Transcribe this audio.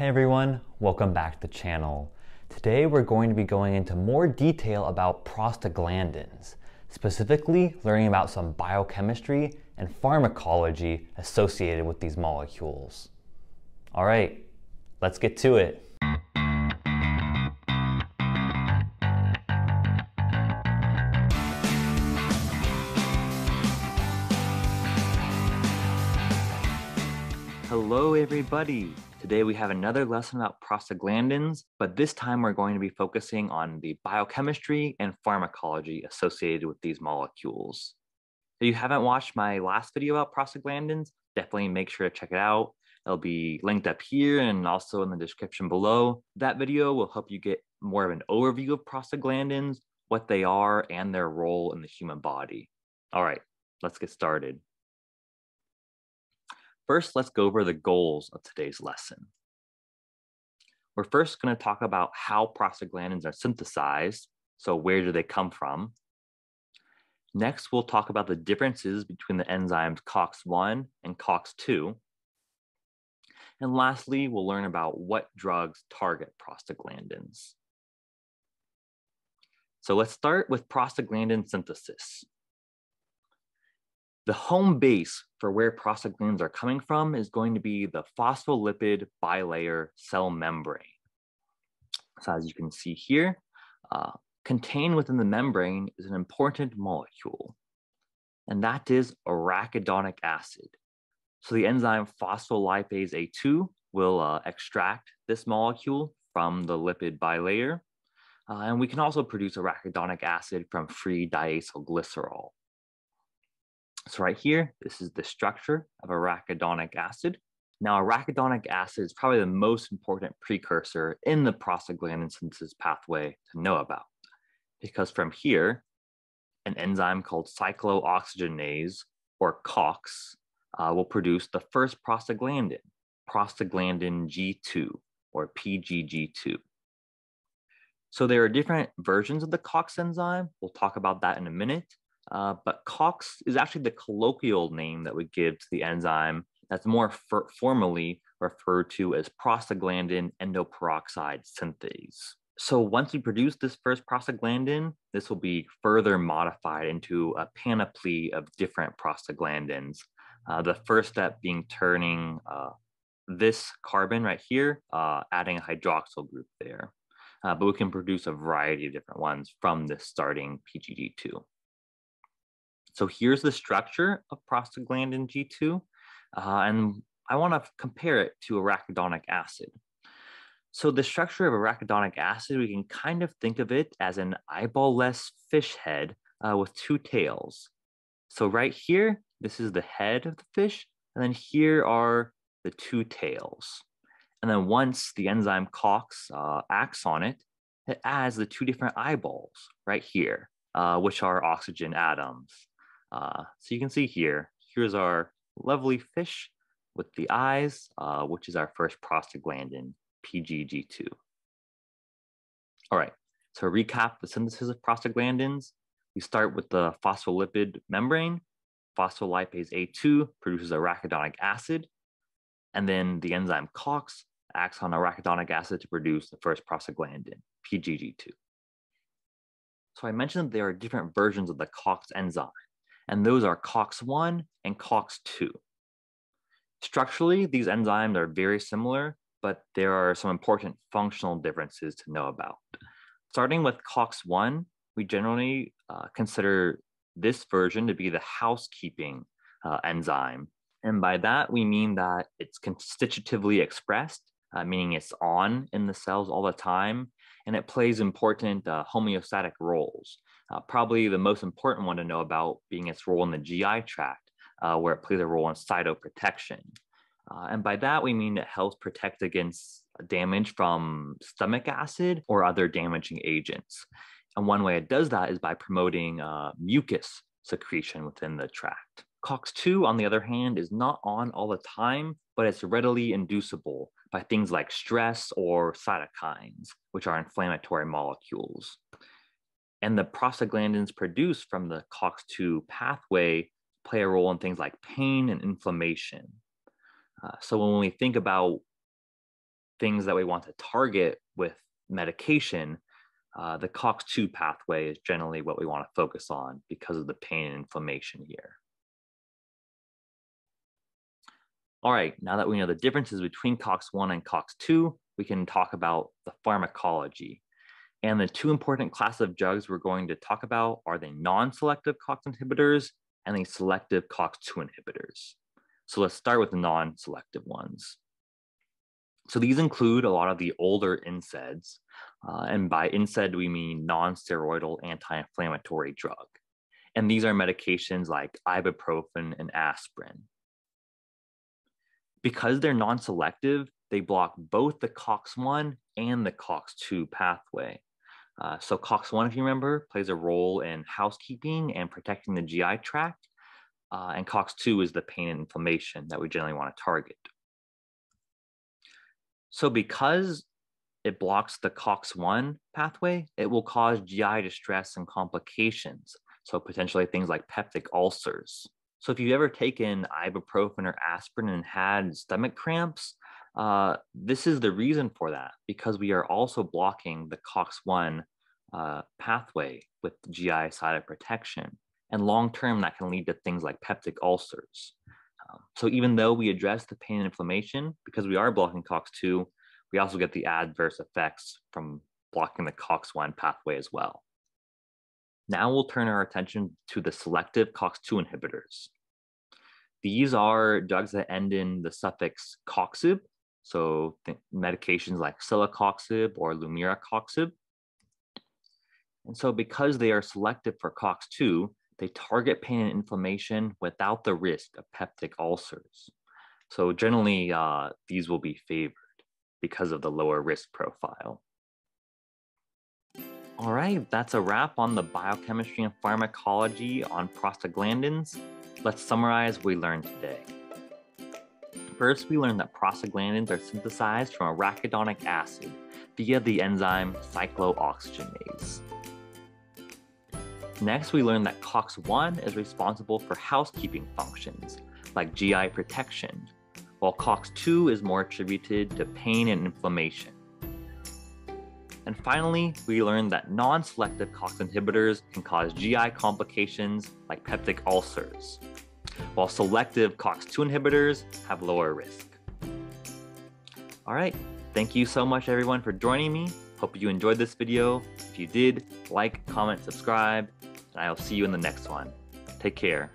Hey everyone, welcome back to the channel. Today we're going to be going into more detail about prostaglandins, specifically learning about some biochemistry and pharmacology associated with these molecules. All right, let's get to it. Hello everybody, Today we have another lesson about prostaglandins, but this time we're going to be focusing on the biochemistry and pharmacology associated with these molecules. If you haven't watched my last video about prostaglandins, definitely make sure to check it out. It'll be linked up here and also in the description below. That video will help you get more of an overview of prostaglandins, what they are, and their role in the human body. All right, let's get started. First, let's go over the goals of today's lesson. We're first going to talk about how prostaglandins are synthesized. So where do they come from? Next, we'll talk about the differences between the enzymes COX-1 and COX-2. And lastly, we'll learn about what drugs target prostaglandins. So let's start with prostaglandin synthesis. The home base for where prostaglandins are coming from is going to be the phospholipid bilayer cell membrane. So as you can see here, uh, contained within the membrane is an important molecule, and that is arachidonic acid. So the enzyme phospholipase A2 will uh, extract this molecule from the lipid bilayer, uh, and we can also produce arachidonic acid from free diacylglycerol. So right here, this is the structure of arachidonic acid. Now, arachidonic acid is probably the most important precursor in the prostaglandin synthesis pathway to know about, because from here, an enzyme called cyclooxygenase, or COX, uh, will produce the first prostaglandin, prostaglandin G2, or PGG2. So there are different versions of the COX enzyme. We'll talk about that in a minute. Uh, but COX is actually the colloquial name that we give to the enzyme that's more formally referred to as prostaglandin endoperoxide synthase. So once we produce this first prostaglandin, this will be further modified into a panoply of different prostaglandins. Uh, the first step being turning uh, this carbon right here, uh, adding a hydroxyl group there. Uh, but we can produce a variety of different ones from this starting PGG2. So here's the structure of prostaglandin G2, uh, and I want to compare it to arachidonic acid. So the structure of arachidonic acid, we can kind of think of it as an eyeball-less fish head uh, with two tails. So right here, this is the head of the fish, and then here are the two tails. And then once the enzyme COX uh, acts on it, it adds the two different eyeballs right here, uh, which are oxygen atoms. Uh, so you can see here, here's our lovely fish with the eyes, uh, which is our first prostaglandin, PGG2. All right, so recap the synthesis of prostaglandins. We start with the phospholipid membrane. Phospholipase A2 produces arachidonic acid, and then the enzyme COX acts on arachidonic acid to produce the first prostaglandin, PGG2. So I mentioned there are different versions of the COX enzyme and those are COX-1 and COX-2. Structurally, these enzymes are very similar, but there are some important functional differences to know about. Starting with COX-1, we generally uh, consider this version to be the housekeeping uh, enzyme. And by that, we mean that it's constitutively expressed, uh, meaning it's on in the cells all the time, and it plays important uh, homeostatic roles. Uh, probably the most important one to know about being its role in the GI tract, uh, where it plays a role in cytoprotection. Uh, and by that, we mean it helps protect against damage from stomach acid or other damaging agents. And one way it does that is by promoting uh, mucus secretion within the tract. COX2, on the other hand, is not on all the time, but it's readily inducible by things like stress or cytokines, which are inflammatory molecules. And the prostaglandins produced from the COX2 pathway play a role in things like pain and inflammation. Uh, so when we think about things that we want to target with medication, uh, the COX2 pathway is generally what we want to focus on because of the pain and inflammation here. All right, now that we know the differences between COX1 and COX2, we can talk about the pharmacology. And the two important classes of drugs we're going to talk about are the non-selective COX inhibitors and the selective COX2 inhibitors. So let's start with the non-selective ones. So these include a lot of the older NSAIDs, uh, and by NSAID we mean non-steroidal anti-inflammatory drug. And these are medications like ibuprofen and aspirin. Because they're non-selective, they block both the COX-1 and the COX-2 pathway. Uh, so COX-1, if you remember, plays a role in housekeeping and protecting the GI tract. Uh, and COX-2 is the pain and inflammation that we generally want to target. So because it blocks the COX-1 pathway, it will cause GI distress and complications. So potentially things like peptic ulcers. So if you've ever taken ibuprofen or aspirin and had stomach cramps, uh, this is the reason for that because we are also blocking the COX-1 uh, pathway with GI cytoprotection. And long term, that can lead to things like peptic ulcers. Um, so even though we address the pain and inflammation, because we are blocking COX2, we also get the adverse effects from blocking the COX1 pathway as well. Now we'll turn our attention to the selective COX2 inhibitors. These are drugs that end in the suffix coxib, so medications like celecoxib or lumiracoxib. And so because they are selective for COX2, they target pain and inflammation without the risk of peptic ulcers. So generally, uh, these will be favored because of the lower risk profile. All right, that's a wrap on the biochemistry and pharmacology on prostaglandins. Let's summarize what we learned today. First, we learned that prostaglandins are synthesized from arachidonic acid via the enzyme cyclooxygenase. Next, we learned that COX-1 is responsible for housekeeping functions, like GI protection, while COX-2 is more attributed to pain and inflammation. And finally, we learned that non-selective COX inhibitors can cause GI complications like peptic ulcers, while selective COX-2 inhibitors have lower risk. All right, thank you so much everyone for joining me. Hope you enjoyed this video. If you did, like, comment, subscribe, and I'll see you in the next one. Take care.